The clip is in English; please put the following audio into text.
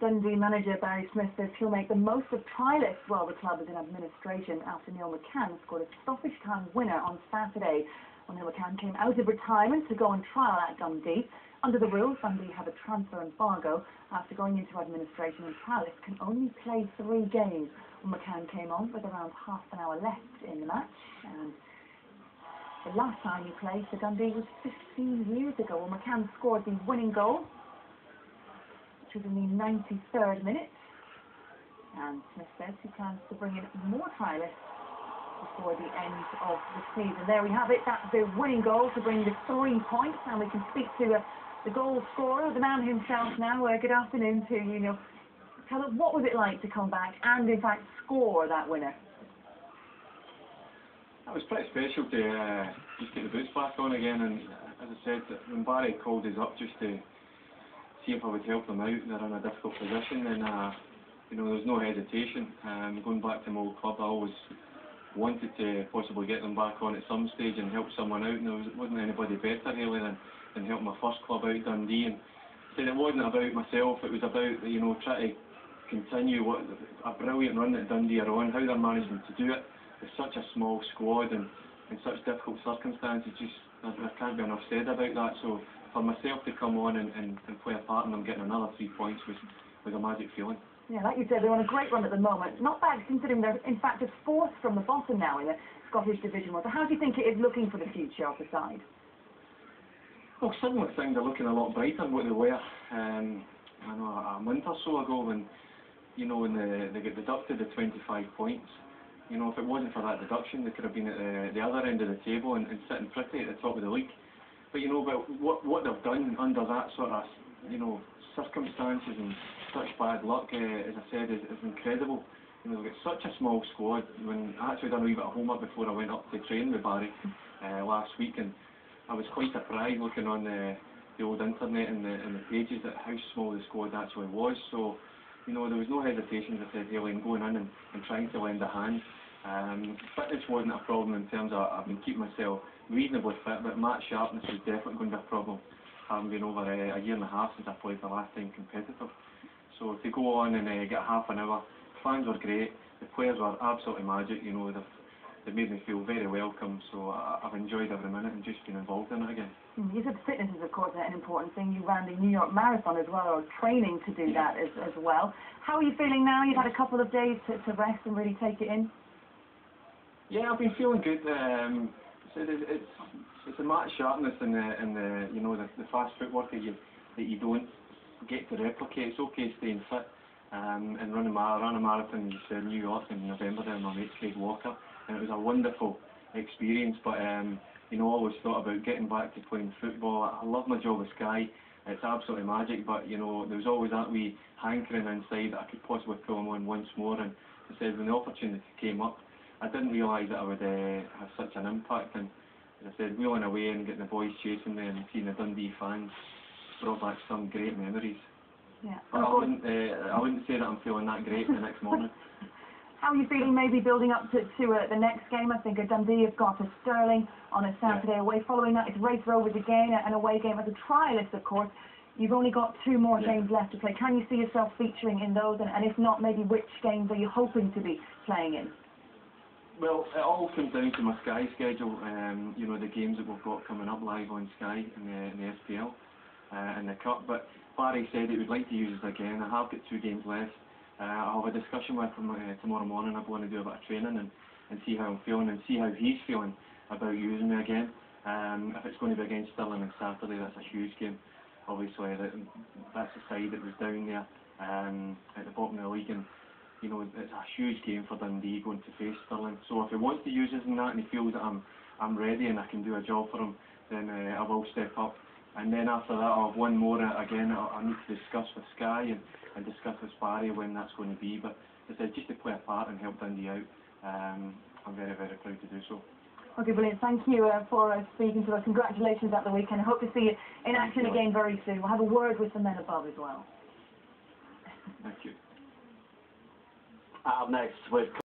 Dundee manager Barry Smith says he'll make the most of trialists while the club is in administration after Neil McCann scored a stoppage time winner on Saturday. When Neil McCann came out of retirement to go on trial at Dundee. Under the rules, Dundee have a transfer embargo after going into administration and trialists can only play three games. When McCann came on with around half an hour left in the match and the last time he played for Dundee was 15 years ago when McCann scored the winning goal in the 93rd minute. And Smith says he plans to bring in more trialists before the end of the season. There we have it. That's the winning goal to bring the three points. And we can speak to uh, the goal scorer, the man himself now. Uh, good afternoon to you. Neil. Tell us, what was it like to come back and, in fact, score that winner? It was pretty special to uh, just get the boots back on again. And uh, as I said, when Barry called us up just to see if I would help them out. They're in a difficult position, and uh, you know, there's no hesitation. Um, going back to my old club, I always wanted to possibly get them back on at some stage and help someone out. And there was, wasn't anybody better really than, than help my first club out, Dundee. And said it wasn't about myself. It was about you know trying to continue what a brilliant run that Dundee are on. How they're managing to do it with such a small squad and in such difficult circumstances. Just there, there can't be enough said about that. So for myself to come on and, and, and play a part in them getting another three points was, was a magic feeling. Yeah, like you said, they're on a great run at the moment. Not bad considering they're in fact just fourth from the bottom now in the Scottish Division 1. So how do you think it is looking for the future of the side? Well, suddenly things are looking a lot brighter than what they were um, I know, a month or so ago when, you know, when they, they get deducted the 25 points. You know, if it wasn't for that deduction, they could have been at the, the other end of the table and, and sitting pretty at the top of the league. But you know, but what what they've done under that sort of you know circumstances and such bad luck, uh, as I said, is, is incredible. You know, they've got such a small squad. When I actually done a wee bit of homework before I went up to train with Barry uh, last week, and I was quite surprised looking on the, the old internet and the, and the pages at how small the squad actually was. So, you know, there was no hesitation, as I said, in going in and, and trying to lend a hand. Um, fitness wasn't a problem in terms of I've been keeping myself reasonably fit, but match sharpness is definitely going to be a problem. Having been over uh, a year and a half since I played the last time competitive. So to go on and uh, get half an hour, fans were great, the players were absolutely magic, you know, they've, they've made me feel very welcome, so I, I've enjoyed every minute and just been involved in it again. Hmm, you said fitness is of course an important thing. You ran the New York Marathon as well, or training to do that as, as well. How are you feeling now? You've had a couple of days to, to rest and really take it in? Yeah, I've been feeling good. Um, so it's, it's it's a match sharpness and the and the you know the, the fast footwork that you that you don't get to replicate. It's okay staying fit um, and running a run a marathon in New York in November with my mate Craig Walker, and it was a wonderful experience. But um, you know, I always thought about getting back to playing football. I love my job with Sky. It's absolutely magic, but you know, there was always that wee hankering inside that I could possibly them on once more. And I said when the opportunity came up, I didn't realise that I would uh, have such an impact. And as I said, wheeling away and getting the boys chasing me and seeing the Dundee fans brought back some great memories. Yeah. But I wouldn't, uh, I wouldn't say that I'm feeling that great the next morning. How are you feeling maybe building up to, to uh, the next game? I think uh, Dundee have got a Stirling on a Saturday yeah. away. Following that, it's Raith Rovers again, an away game as a trialist, of course. You've only got two more yeah. games left to play. Can you see yourself featuring in those? And, and if not, maybe which games are you hoping to be playing in? Well, it all comes down to my Sky schedule. Um, you know the games that we've got coming up live on Sky in the, in the SPL uh, and the Cup. But Barry said he would like to use it again. I have got two games left. Uh, I'll have a discussion with him uh, tomorrow morning. I'm going to do a bit of training and, and see how I'm feeling and see how he's feeling about using me again. Um, if it's going to be against Stirling on Saturday, that's a huge game. Obviously, that, that's the side that was down there um, at the bottom of the league. And, you know, it's a huge game for Dundee going to face Stirling. So if he wants to use us in that and he feels that I'm I'm ready and I can do a job for him, then uh, I will step up. And then after that, I'll have one more uh, again. I, I need to discuss with Sky and, and discuss with Barry when that's going to be. But as I said, just to play a part and help Dundee out, um, I'm very, very proud to do so. Okay, brilliant. Thank you uh, for uh, speaking to us. Congratulations at the weekend. I hope to see you in action again very soon. We'll have a word with the men above as well. Thank you. Up next with